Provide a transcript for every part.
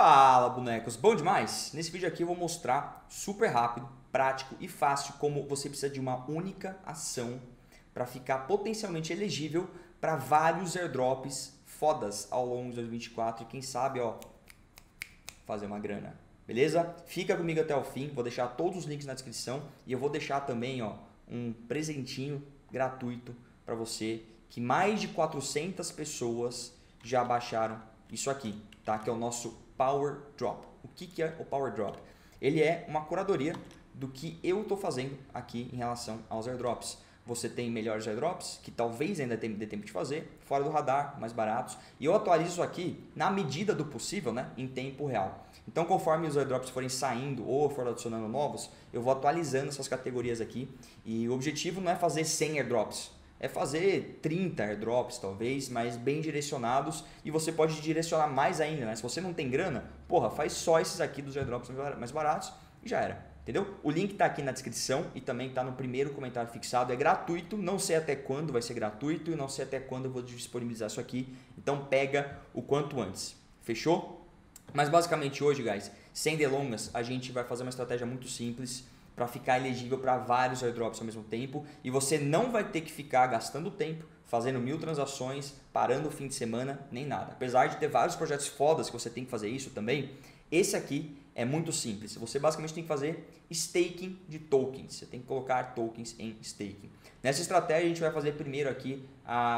Fala, bonecos! Bom demais? Nesse vídeo aqui eu vou mostrar super rápido, prático e fácil como você precisa de uma única ação para ficar potencialmente elegível para vários airdrops fodas ao longo de 2024 e quem sabe, ó, fazer uma grana. Beleza? Fica comigo até o fim, vou deixar todos os links na descrição e eu vou deixar também, ó, um presentinho gratuito para você que mais de 400 pessoas já baixaram isso aqui, tá? Que é o nosso Power Drop. O que, que é o Power Drop? Ele é uma curadoria do que eu estou fazendo aqui em relação aos airdrops. Você tem melhores airdrops, que talvez ainda dê tempo de fazer, fora do radar, mais baratos. E eu atualizo aqui na medida do possível, né, em tempo real. Então, conforme os airdrops forem saindo ou for adicionando novos, eu vou atualizando essas categorias aqui. E o objetivo não é fazer 100 airdrops, é fazer 30 airdrops talvez, mas bem direcionados e você pode direcionar mais ainda, né? Se você não tem grana, porra, faz só esses aqui dos airdrops mais baratos e já era. Entendeu? O link está aqui na descrição e também está no primeiro comentário fixado. É gratuito, não sei até quando vai ser gratuito e não sei até quando eu vou disponibilizar isso aqui. Então pega o quanto antes. Fechou? Mas basicamente hoje, guys, sem delongas, a gente vai fazer uma estratégia muito simples para ficar elegível para vários airdrops ao mesmo tempo e você não vai ter que ficar gastando tempo fazendo mil transações, parando o fim de semana, nem nada. Apesar de ter vários projetos fodas que você tem que fazer isso também, esse aqui é muito simples. Você basicamente tem que fazer staking de tokens. Você tem que colocar tokens em staking. Nessa estratégia a gente vai fazer primeiro aqui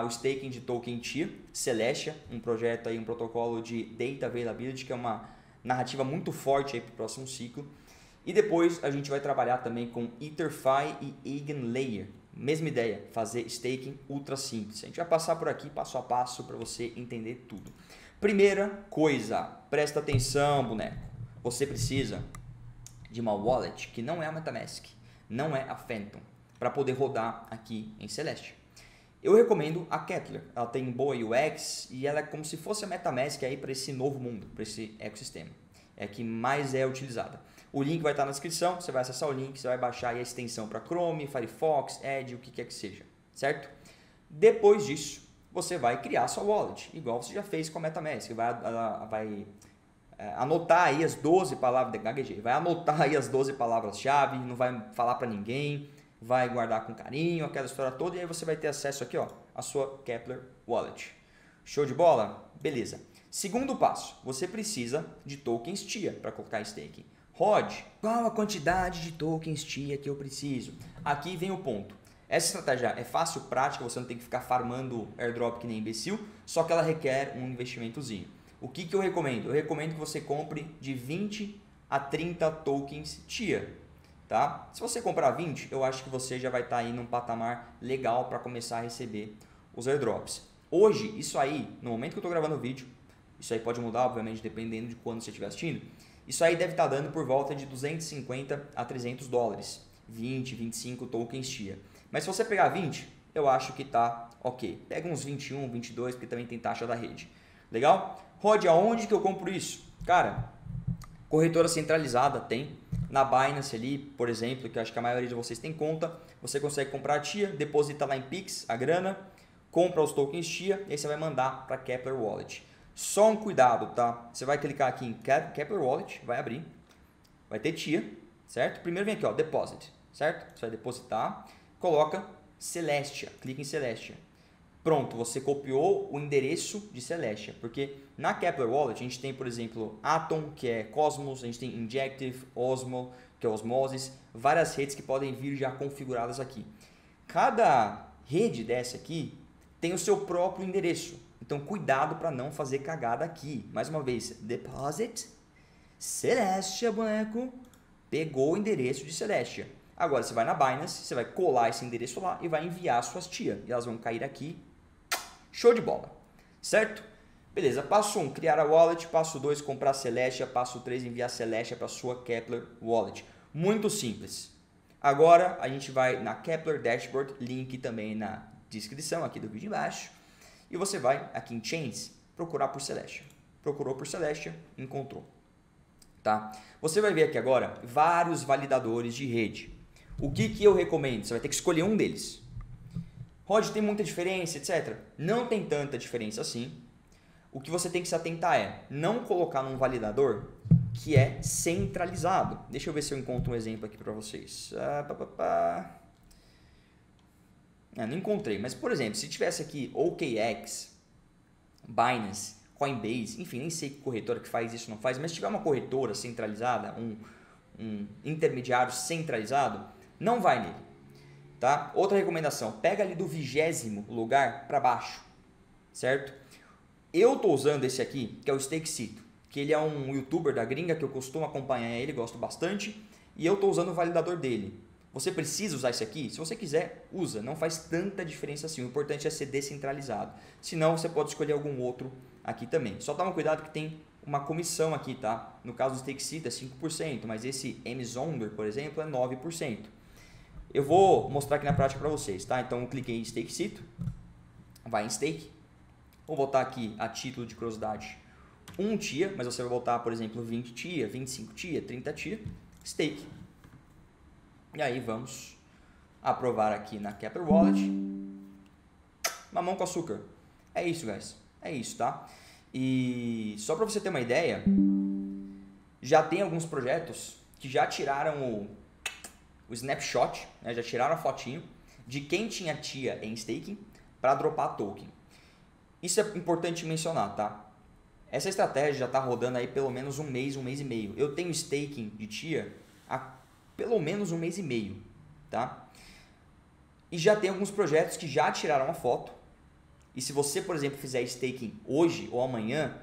o staking de token TIA, Celestia, um projeto aí, um protocolo de data availability que é uma narrativa muito forte aí para o próximo ciclo. E depois a gente vai trabalhar também com EtherFi e EigenLayer. Mesma ideia, fazer staking ultra simples. A gente vai passar por aqui passo a passo para você entender tudo. Primeira coisa, presta atenção, boneco. Você precisa de uma wallet que não é a MetaMask, não é a Phantom, para poder rodar aqui em Celeste. Eu recomendo a Kepler. Ela tem boa UX e ela é como se fosse a MetaMask aí para esse novo mundo, para esse ecossistema. É a que mais é utilizada. O link vai estar na descrição, você vai acessar o link, você vai baixar a extensão para Chrome, Firefox, Edge, o que quer que seja, certo? Depois disso, você vai criar sua wallet, igual você já fez com a MetaMask, vai, vai é, anotar aí as 12 palavras, vai anotar aí as 12 palavras-chave, não vai falar para ninguém, vai guardar com carinho, aquela história toda, e aí você vai ter acesso aqui, ó, à sua Kepler Wallet. Show de bola? Beleza. Segundo passo, você precisa de tokens TIA para colocar em staking. Rod, qual a quantidade de tokens TIA que eu preciso? Aqui vem o ponto. Essa estratégia é fácil, prática, você não tem que ficar farmando airdrop que nem imbecil, só que ela requer um investimentozinho. O que, que eu recomendo? Eu recomendo que você compre de 20 a 30 tokens TIA. Tá? Se você comprar 20, eu acho que você já vai estar tá aí num patamar legal para começar a receber os airdrops. Hoje, isso aí, no momento que eu estou gravando o vídeo, isso aí pode mudar, obviamente, dependendo de quando você estiver assistindo, isso aí deve estar tá dando por volta de 250 a 300 dólares. 20, 25 tokens TIA. Mas se você pegar 20, eu acho que tá ok. Pega uns 21, 22, porque também tem taxa da rede. Legal? Rod, aonde que eu compro isso? Cara, corretora centralizada tem. Na Binance ali, por exemplo, que acho que a maioria de vocês tem conta, você consegue comprar a TIA, deposita lá em Pix a grana, compra os tokens TIA e aí você vai mandar para Kepler Wallet. Só um cuidado, tá? Você vai clicar aqui em Kepler Wallet, vai abrir, vai ter TIA, certo? Primeiro vem aqui, ó, Deposit, certo? Você vai depositar, coloca Celestia, clica em Celestia. Pronto, você copiou o endereço de Celestia, porque na Kepler Wallet a gente tem, por exemplo, Atom, que é Cosmos, a gente tem Injective, Osmo, que é Osmosis, várias redes que podem vir já configuradas aqui. Cada rede dessa aqui tem o seu próprio endereço. Então, cuidado para não fazer cagada aqui. Mais uma vez, deposit, Celestia, boneco, pegou o endereço de Celestia. Agora, você vai na Binance, você vai colar esse endereço lá e vai enviar suas tia. E elas vão cair aqui. Show de bola. Certo? Beleza, passo 1, um, criar a wallet. Passo 2, comprar Celestia. Passo 3, enviar Celestia para sua Kepler Wallet. Muito simples. Agora, a gente vai na Kepler Dashboard, link também na descrição aqui do vídeo embaixo. E você vai aqui em Chains procurar por Celestia. Procurou por Celestia, encontrou. Tá? Você vai ver aqui agora vários validadores de rede. O que, que eu recomendo? Você vai ter que escolher um deles. Rod, tem muita diferença, etc. Não tem tanta diferença assim. o que você tem que se atentar é não colocar num validador que é centralizado. Deixa eu ver se eu encontro um exemplo aqui para vocês. Ah, pá, pá, pá. Ah, não encontrei, mas por exemplo, se tivesse aqui OKX, Binance, Coinbase, enfim, nem sei que corretora que faz isso não faz, mas se tiver uma corretora centralizada, um, um intermediário centralizado, não vai nele. Tá? Outra recomendação, pega ali do vigésimo lugar para baixo, certo? Eu tô usando esse aqui, que é o Stakecito, que ele é um youtuber da gringa que eu costumo acompanhar ele, gosto bastante, e eu tô usando o validador dele. Você precisa usar esse aqui? Se você quiser, usa. Não faz tanta diferença assim. O importante é ser descentralizado. Se não, você pode escolher algum outro aqui também. Só toma cuidado que tem uma comissão aqui, tá? No caso do Stakecito é 5%, mas esse Mzonder, por exemplo, é 9%. Eu vou mostrar aqui na prática para vocês, tá? Então eu cliquei em Stakecito, vai em Stake. Vou botar aqui a título de curiosidade 1 TIA, mas você vai botar, por exemplo, 20 TIA, 25 TIA, 30 TIA, Stake. E aí vamos aprovar aqui na Capital Wallet. Mamão com açúcar. É isso, guys. É isso, tá? E só para você ter uma ideia, já tem alguns projetos que já tiraram o, o snapshot, né? já tiraram a fotinho de quem tinha TIA em staking para dropar token. Isso é importante mencionar, tá? Essa estratégia já está rodando aí pelo menos um mês, um mês e meio. Eu tenho staking de TIA há pelo menos um mês e meio, tá? E já tem alguns projetos que já tiraram a foto. E se você, por exemplo, fizer staking hoje ou amanhã,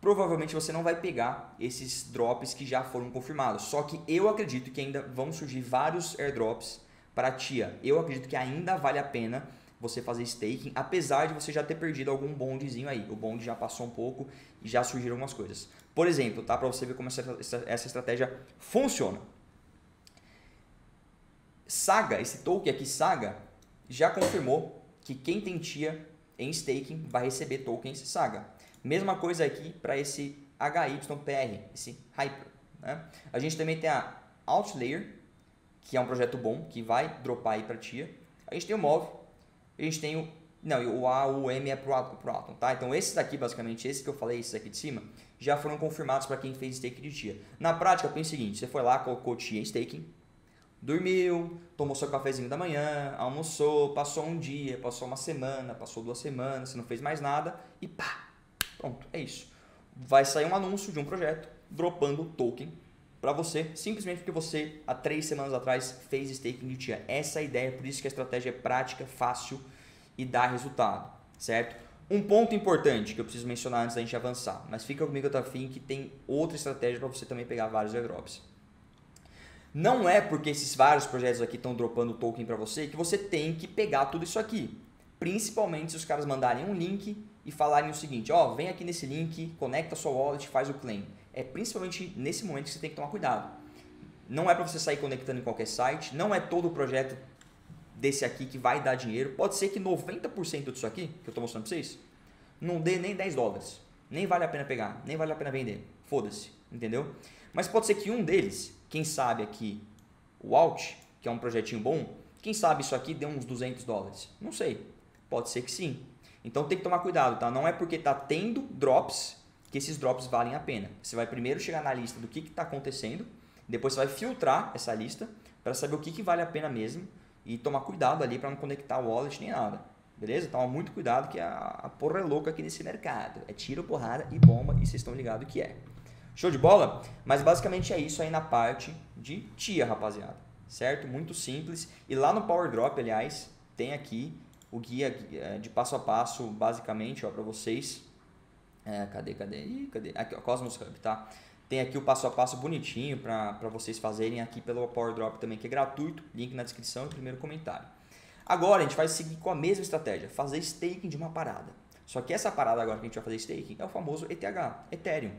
provavelmente você não vai pegar esses drops que já foram confirmados. Só que eu acredito que ainda vão surgir vários airdrops para TIA. Eu acredito que ainda vale a pena você fazer staking, apesar de você já ter perdido algum bondezinho aí. O bonde já passou um pouco e já surgiram algumas coisas. Por exemplo, tá? Para você ver como essa, essa estratégia funciona. Saga, esse token aqui, Saga, já confirmou que quem tem TIA em staking vai receber tokens Saga. Mesma coisa aqui para esse HYPR, esse Hyper. Né? A gente também tem a Outlayer, que é um projeto bom, que vai dropar aí para TIA. A gente tem o MOV, a gente tem o... Não, o A, o M é pro Atom, tá? Então esses daqui, basicamente, esses que eu falei, esses aqui de cima, já foram confirmados para quem fez stake de TIA. Na prática, pense o seguinte, você foi lá, colocou TIA em staking, dormiu, tomou seu cafezinho da manhã, almoçou, passou um dia, passou uma semana, passou duas semanas, você não fez mais nada e pá, pronto, é isso. Vai sair um anúncio de um projeto dropando token para você, simplesmente porque você há três semanas atrás fez staking de TIA. Essa é a ideia, por isso que a estratégia é prática, fácil e dá resultado, certo? Um ponto importante que eu preciso mencionar antes da gente avançar, mas fica comigo, Tafim, que tem outra estratégia para você também pegar vários airdrops. Não é porque esses vários projetos aqui estão dropando token para você que você tem que pegar tudo isso aqui. Principalmente se os caras mandarem um link e falarem o seguinte, ó, oh, vem aqui nesse link, conecta sua wallet, faz o claim. É principalmente nesse momento que você tem que tomar cuidado. Não é para você sair conectando em qualquer site, não é todo o projeto desse aqui que vai dar dinheiro. Pode ser que 90% disso aqui, que eu estou mostrando para vocês, não dê nem 10 dólares. Nem vale a pena pegar, nem vale a pena vender. Foda-se, entendeu? Mas pode ser que um deles quem sabe aqui o Alt, que é um projetinho bom, quem sabe isso aqui deu uns 200 dólares? Não sei. Pode ser que sim. Então tem que tomar cuidado, tá? Não é porque tá tendo drops que esses drops valem a pena. Você vai primeiro chegar na lista do que está acontecendo, depois você vai filtrar essa lista para saber o que, que vale a pena mesmo e tomar cuidado ali para não conectar o wallet nem nada. Beleza? Toma muito cuidado que a, a porra é louca aqui nesse mercado. É tiro, porrada e bomba e vocês estão ligados que é. Show de bola? Mas basicamente é isso aí na parte de TIA, rapaziada. Certo? Muito simples. E lá no Power Drop, aliás, tem aqui o guia é, de passo a passo, basicamente, ó, para vocês. É, cadê, cadê? Ih, cadê? Aqui, ó, Cosmos Hub, tá? Tem aqui o passo a passo bonitinho para vocês fazerem aqui pelo Power Drop também, que é gratuito. Link na descrição e primeiro comentário. Agora a gente vai seguir com a mesma estratégia, fazer staking de uma parada. Só que essa parada agora que a gente vai fazer staking é o famoso ETH, Ethereum.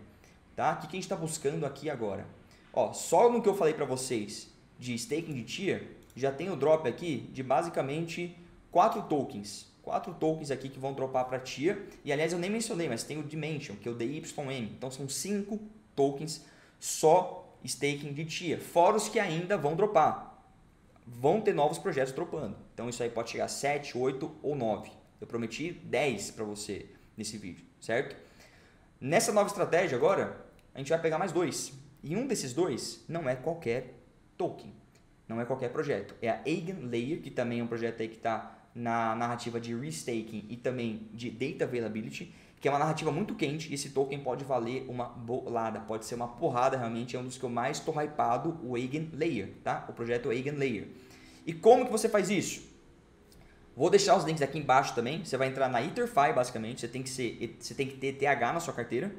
Tá? O que, a gente está buscando aqui agora? Ó, só no que eu falei para vocês de staking de tier, já tem o drop aqui de basicamente quatro tokens. Quatro tokens aqui que vão dropar para tier. E aliás, eu nem mencionei, mas tem o Dimension, que é o DYM. Então são cinco tokens só staking de tier. Fora os que ainda vão dropar. Vão ter novos projetos dropando. Então isso aí pode chegar a 7, 8 ou 9. Eu prometi 10 para você nesse vídeo, certo? Nessa nova estratégia agora, a gente vai pegar mais dois. E um desses dois não é qualquer token, não é qualquer projeto. É a Eigenlayer, que também é um projeto aí que está na narrativa de restaking e também de data availability, que é uma narrativa muito quente e esse token pode valer uma bolada, pode ser uma porrada realmente, é um dos que eu mais estou hypado, o Eigenlayer, tá? O projeto Eigenlayer. E como que você faz isso? Vou deixar os links aqui embaixo também. Você vai entrar na EtherFi, basicamente. Você tem que ser, você tem que ter TH na sua carteira,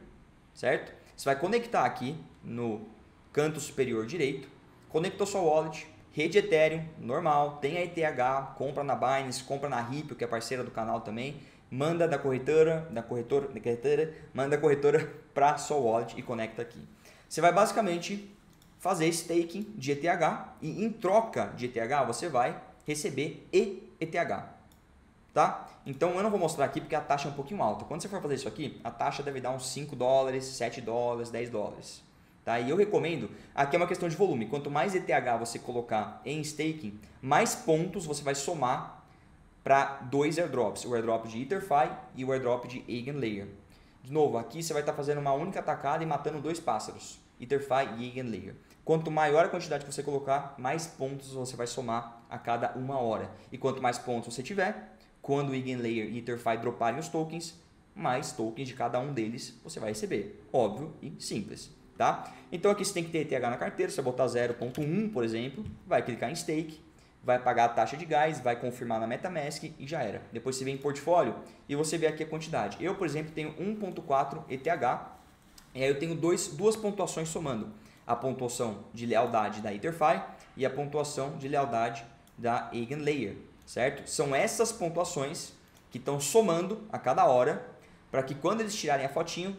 certo? Você vai conectar aqui no canto superior direito, conectou sua wallet, rede Ethereum, normal, tem a ETH, compra na Binance, compra na Ripple, que é parceira do canal também, manda da corretora, da corretora, da corretora, manda da corretora para sua wallet e conecta aqui. Você vai basicamente fazer staking de ETH e em troca de ETH você vai receber ETH tá? Então eu não vou mostrar aqui porque a taxa é um pouquinho alta. Quando você for fazer isso aqui, a taxa deve dar uns 5 dólares, 7 dólares, 10 dólares. Tá? E eu recomendo, aqui é uma questão de volume, quanto mais ETH você colocar em staking, mais pontos você vai somar para dois airdrops, o airdrop de EtherFi e o airdrop de Eigenlayer. De novo, aqui você vai estar tá fazendo uma única tacada e matando dois pássaros, EtherFi e Eigenlayer. Quanto maior a quantidade que você colocar, mais pontos você vai somar a cada uma hora. E quanto mais pontos você tiver, quando o Eigenlayer e EtherFi droparem os tokens, mais tokens de cada um deles você vai receber. Óbvio e simples. Tá? Então aqui você tem que ter ETH na carteira, você vai botar 0.1, por exemplo, vai clicar em stake, vai pagar a taxa de gás, vai confirmar na MetaMask e já era. Depois você vem em portfólio e você vê aqui a quantidade. Eu, por exemplo, tenho 1.4 ETH e aí eu tenho dois, duas pontuações somando. A pontuação de lealdade da EtherFi e a pontuação de lealdade da Eigenlayer certo? São essas pontuações que estão somando a cada hora para que quando eles tirarem a fotinho,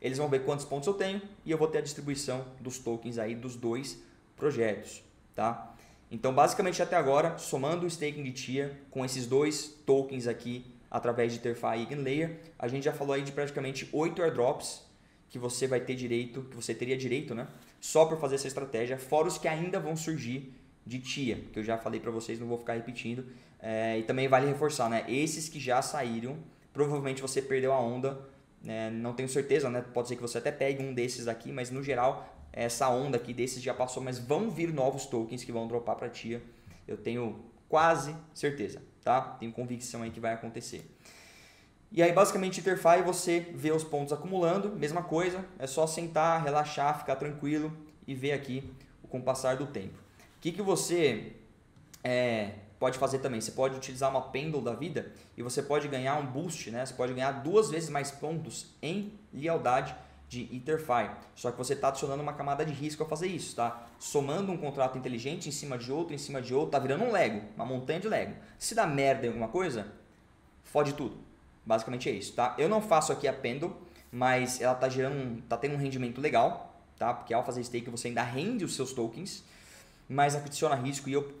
eles vão ver quantos pontos eu tenho e eu vou ter a distribuição dos tokens aí dos dois projetos, tá? Então, basicamente até agora, somando o staking de TIA com esses dois tokens aqui através de TerFi e Eigenlayer, a gente já falou aí de praticamente oito airdrops que você vai ter direito, que você teria direito, né? Só por fazer essa estratégia, fora os que ainda vão surgir de tia, que eu já falei para vocês, não vou ficar repetindo. É, e também vale reforçar, né? Esses que já saíram, provavelmente você perdeu a onda. Né? Não tenho certeza, né? Pode ser que você até pegue um desses aqui, mas no geral, essa onda aqui desses já passou. Mas vão vir novos tokens que vão dropar para tia. Eu tenho quase certeza, tá? Tenho convicção aí que vai acontecer. E aí, basicamente, Interfy você vê os pontos acumulando, mesma coisa, é só sentar, relaxar, ficar tranquilo e ver aqui com o passar do tempo que, que você é, pode fazer também? Você pode utilizar uma pendle da vida e você pode ganhar um boost, né? Você pode ganhar duas vezes mais pontos em lealdade de EtherFi. Só que você está adicionando uma camada de risco ao fazer isso, tá? Somando um contrato inteligente em cima de outro, em cima de outro, tá virando um Lego, uma montanha de Lego. Se dá merda em alguma coisa, fode tudo. Basicamente é isso, tá? Eu não faço aqui a Pendle, mas ela tá gerando, tá tendo um rendimento legal, tá? Porque ao fazer stake você ainda rende os seus tokens mas adiciona risco e eu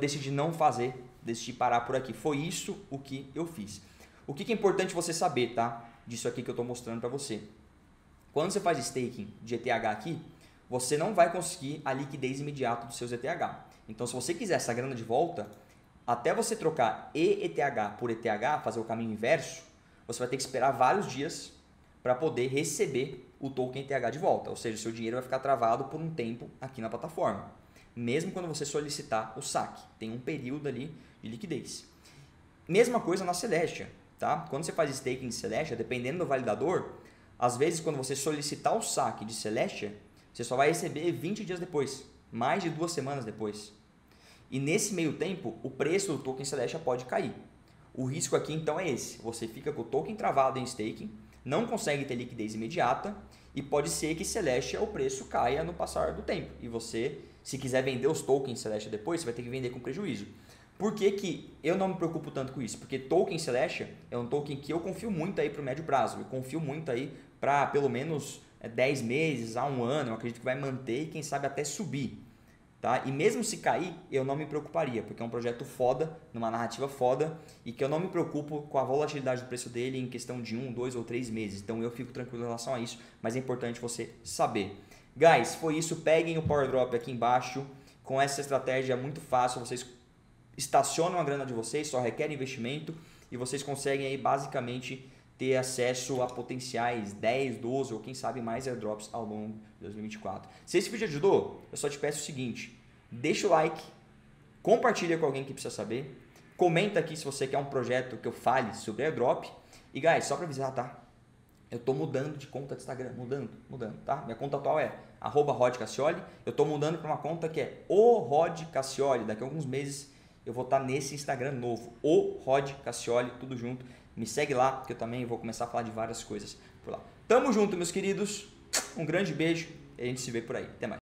decidi não fazer, decidi parar por aqui. Foi isso o que eu fiz. O que é importante você saber, tá? Disso aqui que eu estou mostrando para você. Quando você faz staking de ETH aqui, você não vai conseguir a liquidez imediata dos seus ETH. Então, se você quiser essa grana de volta, até você trocar EETH por ETH, fazer o caminho inverso, você vai ter que esperar vários dias para poder receber o token ETH de volta. Ou seja, o seu dinheiro vai ficar travado por um tempo aqui na plataforma mesmo quando você solicitar o saque. Tem um período ali de liquidez. Mesma coisa na Celestia, tá? Quando você faz staking de Celestia, dependendo do validador, às vezes quando você solicitar o saque de Celestia, você só vai receber 20 dias depois, mais de duas semanas depois. E nesse meio tempo, o preço do token Celestia pode cair. O risco aqui então é esse: você fica com o token travado em staking, não consegue ter liquidez imediata e pode ser que Celestia o preço caia no passar do tempo e você se quiser vender os tokens Celestia depois, você vai ter que vender com prejuízo. Por que, que eu não me preocupo tanto com isso? Porque token Celestia é um token que eu confio muito aí para o médio prazo. Eu confio muito aí para pelo menos 10 é, meses a um ano. Eu acredito que vai manter e quem sabe até subir. Tá? E mesmo se cair, eu não me preocuparia, porque é um projeto foda, numa narrativa foda, e que eu não me preocupo com a volatilidade do preço dele em questão de um, dois ou três meses. Então eu fico tranquilo em relação a isso, mas é importante você saber. Guys, foi isso. Peguem o Power Drop aqui embaixo. Com essa estratégia é muito fácil. Vocês estacionam a grana de vocês, só requer investimento e vocês conseguem aí basicamente ter acesso a potenciais 10, 12 ou quem sabe mais airdrops ao longo de 2024. Se esse vídeo ajudou, eu só te peço o seguinte: deixa o like, compartilha com alguém que precisa saber, comenta aqui se você quer um projeto que eu fale sobre airdrop. E guys, só para avisar, tá? Eu tô mudando de conta de Instagram, mudando, mudando, tá? Minha conta atual é arroba. Eu tô mudando para uma conta que é o Rod Cassioli. Daqui a alguns meses eu vou estar tá nesse Instagram novo, o Rod Cassioli, tudo junto. Me segue lá, que eu também vou começar a falar de várias coisas por lá. Tamo junto, meus queridos. Um grande beijo e a gente se vê por aí. Até mais.